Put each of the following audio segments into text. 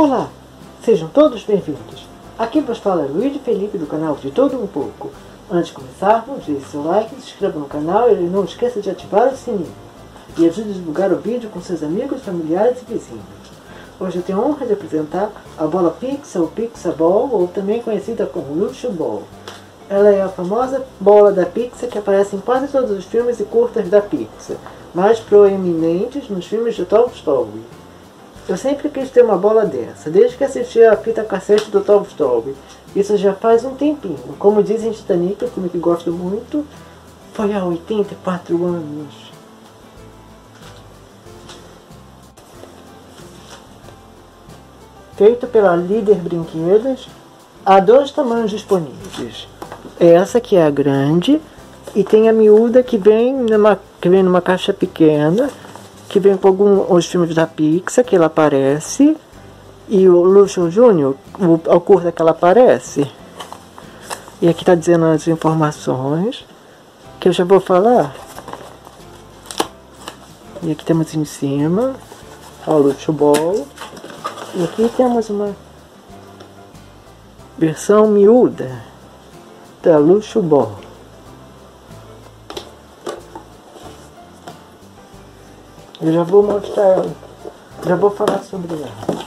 Olá, sejam todos bem-vindos. Aqui vos fala Luiz Felipe do canal De Todo Um Pouco. Antes de começarmos, deixe seu like, se inscreva no canal e não esqueça de ativar o sininho. E ajude a divulgar o vídeo com seus amigos, familiares e vizinhos. Hoje eu tenho a honra de apresentar a bola Pixel ou Pixaball, ou também conhecida como Luxo Ball. Ela é a famosa bola da Pixar que aparece em quase todos os filmes e curtas da Pixar, mais proeminentes nos filmes de Toy Story. Eu sempre quis ter uma bola dessa, desde que assisti a fita cassete do Toy Story. Isso já faz um tempinho. Como dizem Titanic, um filme que gosto muito, foi há 84 anos. Feito pela Líder Brinquedos, há dois tamanhos disponíveis. Essa que é a grande e tem a miúda que vem numa, que vem numa caixa pequena, que vem com alguns filmes da Pixar que ela aparece e o Luxo Júnior, o curta que ela aparece. E aqui está dizendo as informações que eu já vou falar. E aqui temos em cima o Luxo Ball. E aqui temos uma versão miúda da Luxo Ball. Eu já vou mostrar, já vou falar sobre ela.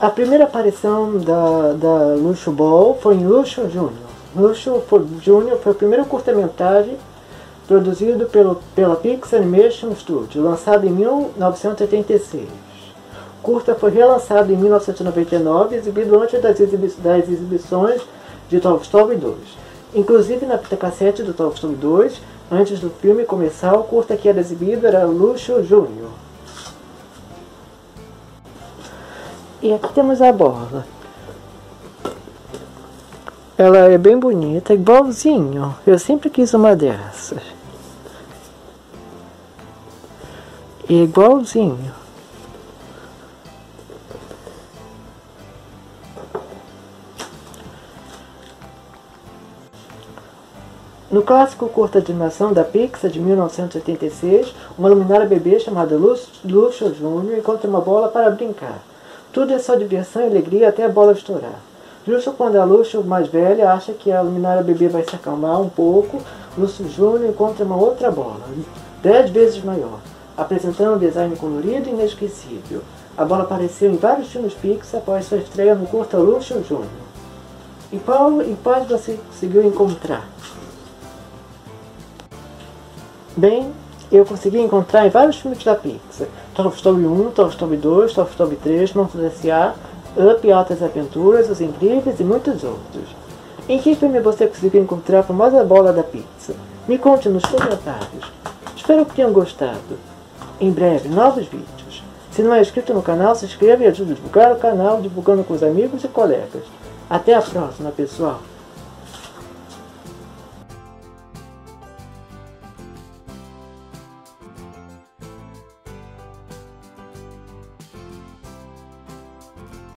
A primeira aparição da, da Luxo Ball foi em Luxo Júnior. Luxo Júnior foi o primeiro curta-metragem produzido pelo, pela Pixar Animation Studio, lançado em 1986. Curta foi relançado em 1999, exibido antes das, exibi das exibições de Toy Story 2. Inclusive na fita cassete do Toy Story 2, antes do filme começar, o curta que era exibido era Luxo Júnior. E aqui temos a bola. Ela é bem bonita, igualzinho. Eu sempre quis uma dessas. igualzinho. No clássico curta de animação da Pixar de 1986, uma luminária bebê chamada Luxo Júnior encontra uma bola para brincar. Tudo é só diversão e alegria até a bola estourar. Justo quando a Luxo mais velha acha que a luminária bebê vai se acalmar um pouco, Luxo Júnior encontra uma outra bola, dez vezes maior apresentando um design colorido e inesquecível. A bola apareceu em vários filmes Pixar após sua estreia no curta Luxo Jr. E qual, e quais você conseguiu encontrar? Bem, eu consegui encontrar em vários filmes da Pixar. Toy Story 1, Toy Story 2, Toy Story 3, Monstros S.A., Up, Altas Aventuras, Os Incríveis e muitos outros. Em que filme você conseguiu encontrar a famosa bola da pizza? Me conte nos comentários. Espero que tenham gostado. Em breve, novos vídeos. Se não é inscrito no canal, se inscreva e ajude a divulgar o canal, divulgando com os amigos e colegas. Até a próxima, pessoal!